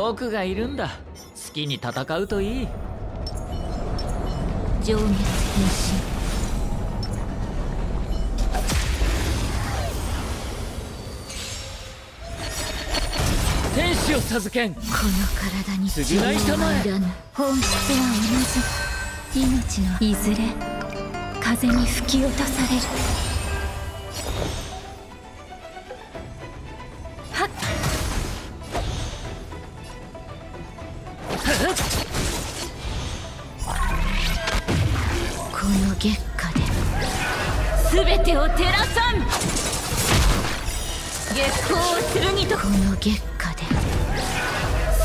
僕がいるんだ。好きに戦うといい。上月変身天使を授けん。この体に治償いたまえ。本質は同じ。命のいずれ風に吹き落とされるこの月下で。全てを照らさん。月光を剣と。この月下で。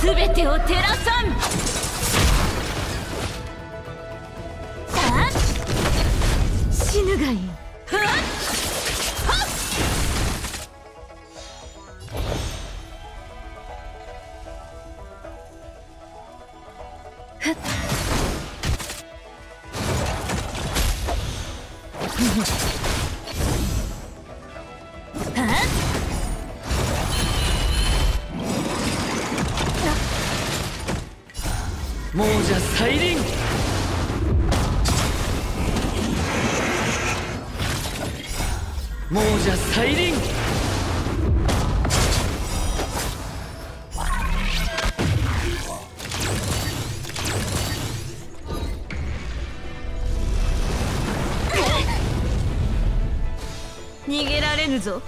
全てを照らさん。さあ。死ぬがいい。はっはっ亡者再臨。亡者再臨。逃げられぬぞ。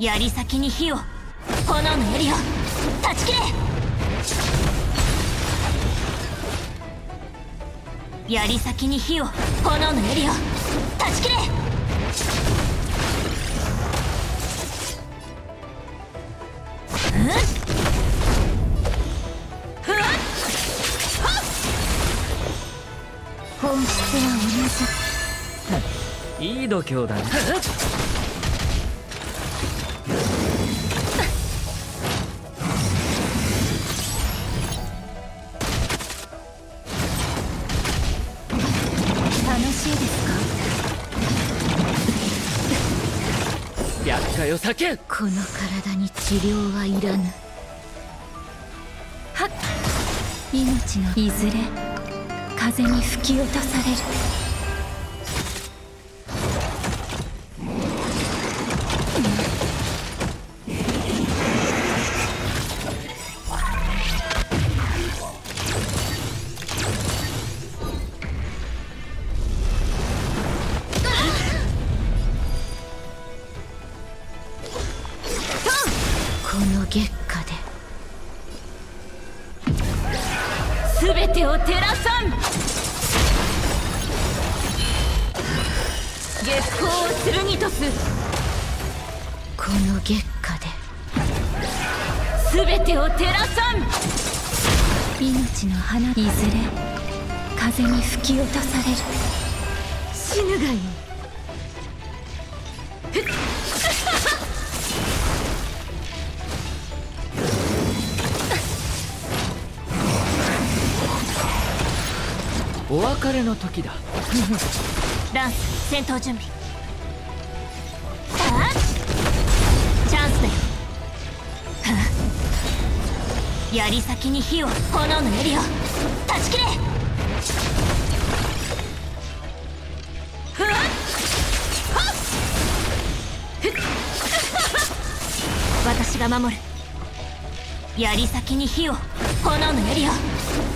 槍先 に火を。炎の槍を。槍先に火を炎の槍を。断ち切れ。本質は同じいい度胸だねかよ避けこの体に治療はいらぬ。はっ。命のいずれ風に吹き落とされる。全てを照らさん。月光を剣とす。この月下で。全てを照らさん。命の花。いずれ。風に吹き落とされる。死ぬがいいお別れの時だ。ランス戦闘準備。はあチャンスだよ。はあ。槍先に火を炎の槍を。断ち切れ。はあ。はっ。ふっ私が守る。槍先に火を炎の槍を。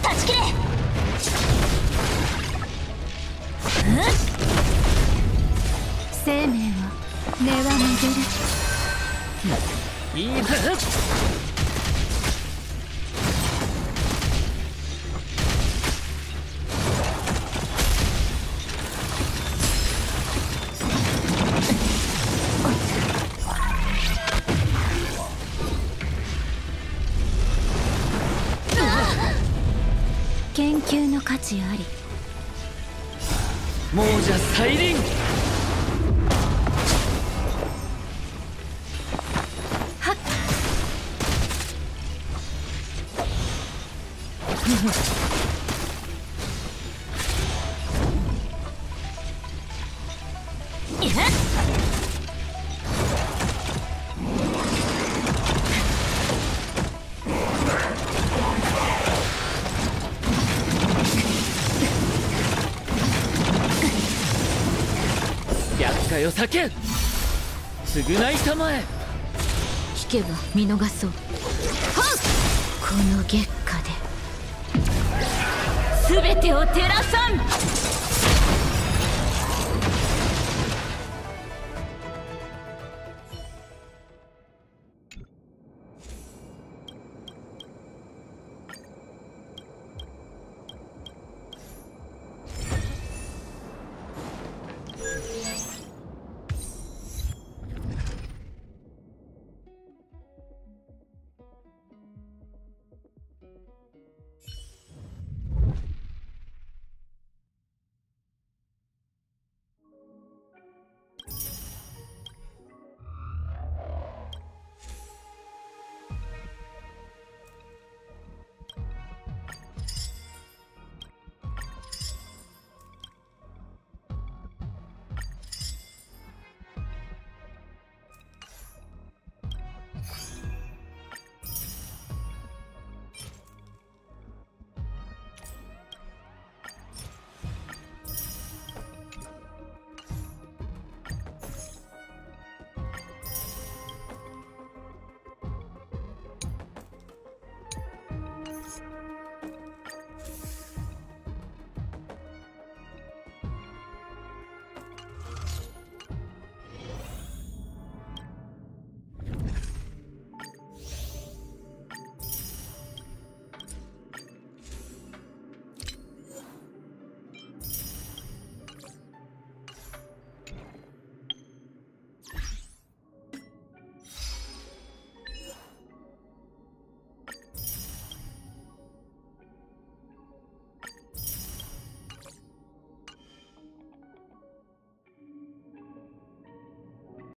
断ち切れ。生命は根は巡る。いいぞ研究の価値ありもうじゃ再臨。はっ。かよ叫ん。償いたまえ引けば見逃そう。この月下で。全てを照らさん